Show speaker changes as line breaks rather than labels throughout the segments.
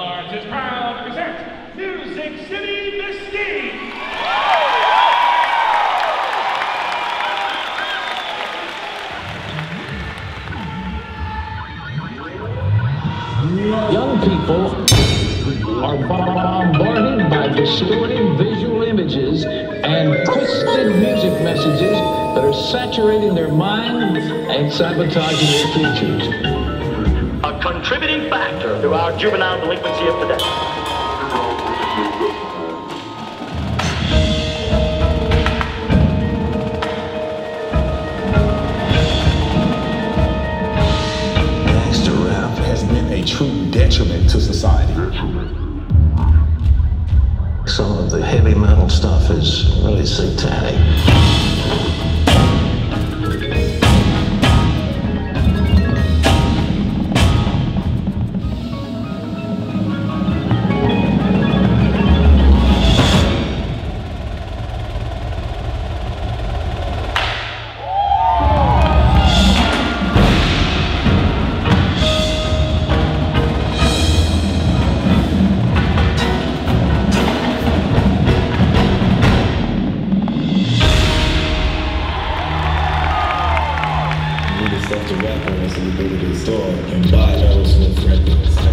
Arts is proud to present Music City Mystique.
Young people are bombarded by distorted visual images and twisted music messages that are saturating their minds and sabotaging their futures.
A contributing factor to our juvenile delinquency of today.
Gangster rap has been a true detriment to society.
Some of the heavy metal stuff is really satanic.
So go to the store and buy Aerosmith records.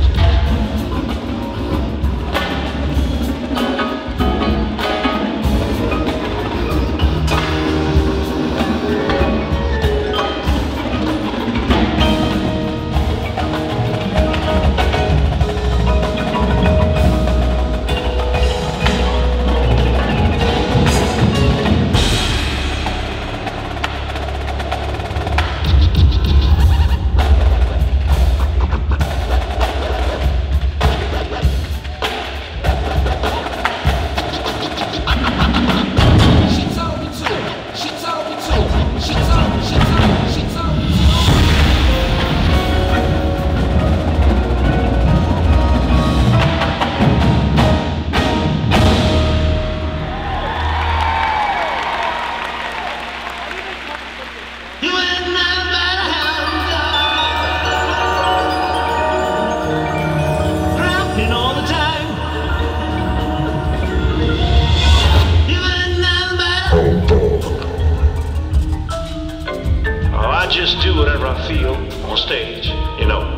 I just do whatever I feel on stage, you know.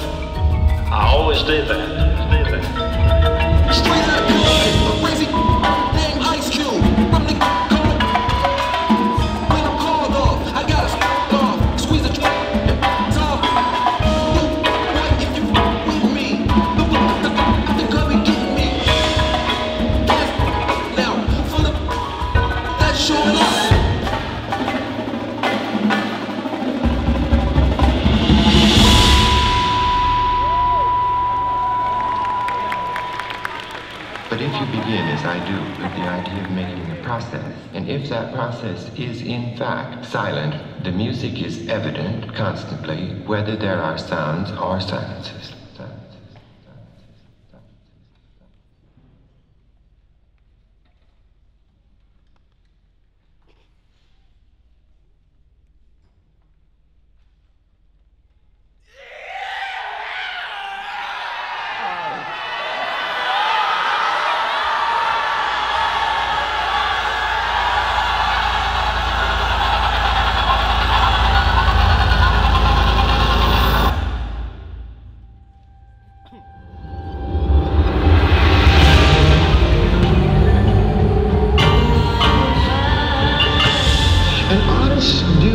I always did that. Did that.
If
that process is in fact silent, the music is evident constantly, whether there are sounds or silences.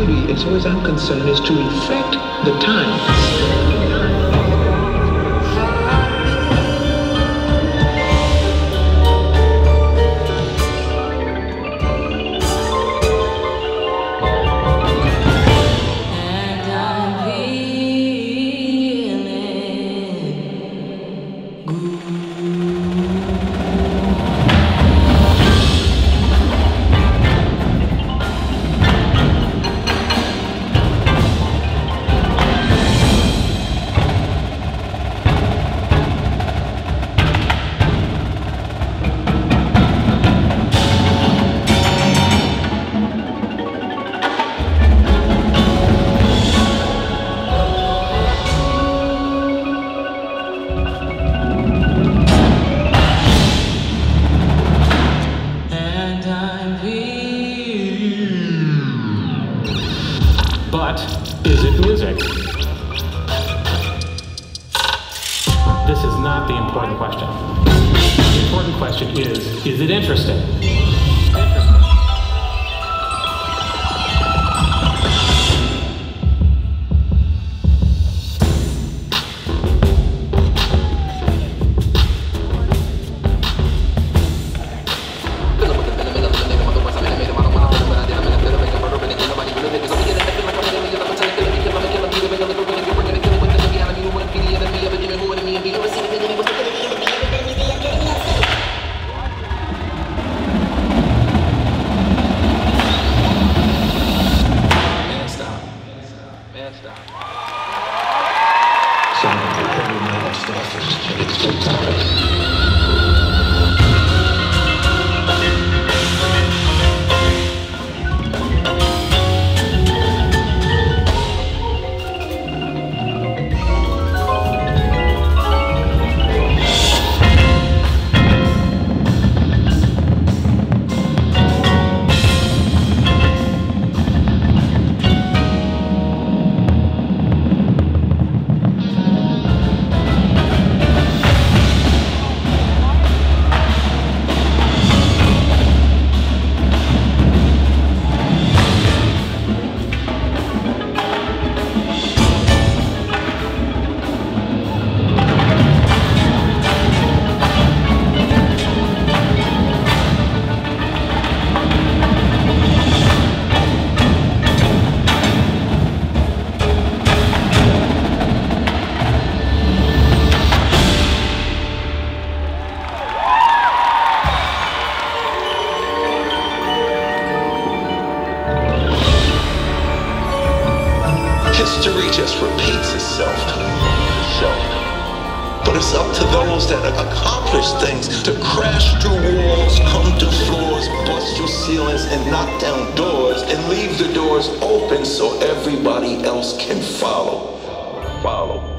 Duty, as far as I'm concerned, is to reflect the times.
Is it music?
This is not the important question. The important question is, is it interesting?
Gracias.
History just repeats itself. But it's up to those that accomplish things to crash through walls, come through floors, bust through ceilings, and knock down doors, and leave the doors open so everybody else can follow. Follow.